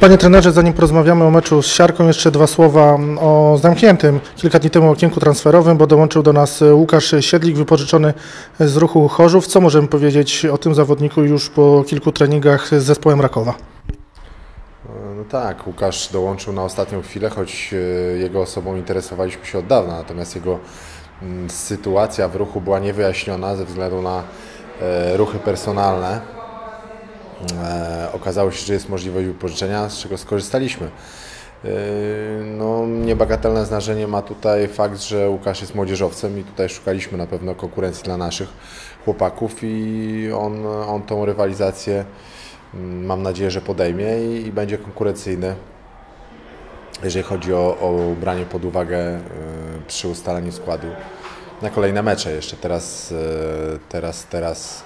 Panie trenerze, zanim porozmawiamy o meczu z Siarką, jeszcze dwa słowa o zamkniętym kilka dni temu okienku transferowym, bo dołączył do nas Łukasz Siedlik, wypożyczony z ruchu Chorzów. Co możemy powiedzieć o tym zawodniku już po kilku treningach z zespołem Rakowa? No tak, Łukasz dołączył na ostatnią chwilę, choć e, jego osobą interesowaliśmy się od dawna, natomiast jego mm, sytuacja w ruchu była niewyjaśniona ze względu na e, ruchy personalne. E, okazało się, że jest możliwość wypożyczenia, z czego skorzystaliśmy. No, niebagatelne znaczenie ma tutaj fakt, że Łukasz jest młodzieżowcem i tutaj szukaliśmy na pewno konkurencji dla naszych chłopaków i on, on tą rywalizację Mm, mam nadzieję, że podejmie i, i będzie konkurencyjny, jeżeli chodzi o, o branie pod uwagę y, przy ustalaniu składu na kolejne mecze jeszcze. Teraz, teraz, teraz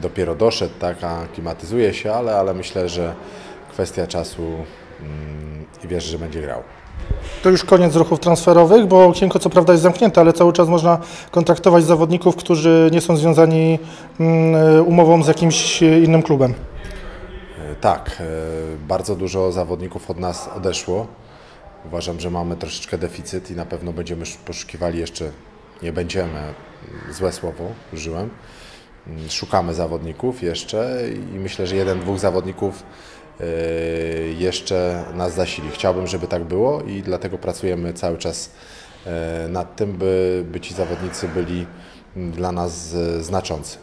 dopiero doszedł, tak, aklimatyzuje się, ale, ale myślę, że kwestia czasu mm, i wierzę, że będzie grał. To już koniec ruchów transferowych, bo okienko co prawda jest zamknięte, ale cały czas można kontraktować zawodników, którzy nie są związani umową z jakimś innym klubem. Tak, e, bardzo dużo zawodników od nas odeszło. Uważam, że mamy troszeczkę deficyt i na pewno będziemy poszukiwali jeszcze, nie będziemy, złe słowo użyłem, mm, szukamy zawodników jeszcze i myślę, że jeden, dwóch zawodników e, jeszcze nas zasili. Chciałbym, żeby tak było i dlatego pracujemy cały czas e, nad tym, by, by ci zawodnicy byli dla nas znaczący.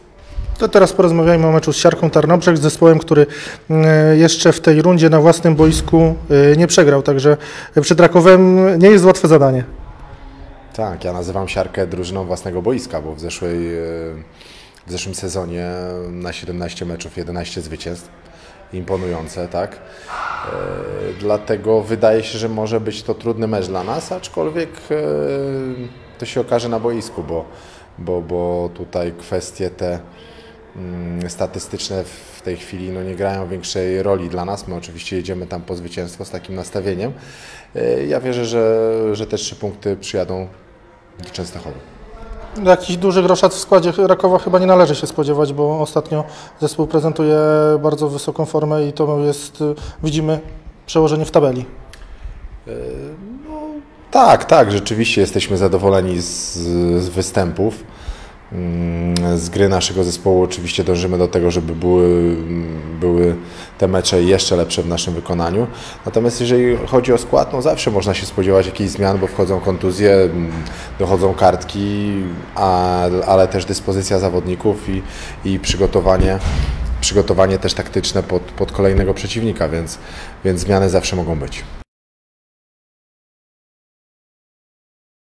To teraz porozmawiajmy o meczu z Siarką Tarnobrzeg, z zespołem, który jeszcze w tej rundzie na własnym boisku nie przegrał, także przed Rakowem nie jest łatwe zadanie. Tak, ja nazywam Siarkę drużyną własnego boiska, bo w, zeszłej, w zeszłym sezonie na 17 meczów 11 zwycięstw. Imponujące, tak? Dlatego wydaje się, że może być to trudny mecz dla nas, aczkolwiek to się okaże na boisku, bo, bo, bo tutaj kwestie te Mm, statystyczne w tej chwili no, nie grają większej roli dla nas. My oczywiście jedziemy tam po zwycięstwo z takim nastawieniem. E, ja wierzę, że, że te trzy punkty przyjadą do Częstochowy. Jakiś duży groszac w składzie Rakowa chyba nie należy się spodziewać, bo ostatnio zespół prezentuje bardzo wysoką formę i to jest, widzimy, przełożenie w tabeli. E, no, tak, tak, rzeczywiście jesteśmy zadowoleni z, z występów. Mm, z gry naszego zespołu oczywiście dążymy do tego, żeby były, były te mecze jeszcze lepsze w naszym wykonaniu. Natomiast jeżeli chodzi o skład, no zawsze można się spodziewać jakichś zmian, bo wchodzą kontuzje, mm, dochodzą kartki, a, ale też dyspozycja zawodników i, i przygotowanie, przygotowanie też taktyczne pod, pod kolejnego przeciwnika, więc, więc zmiany zawsze mogą być.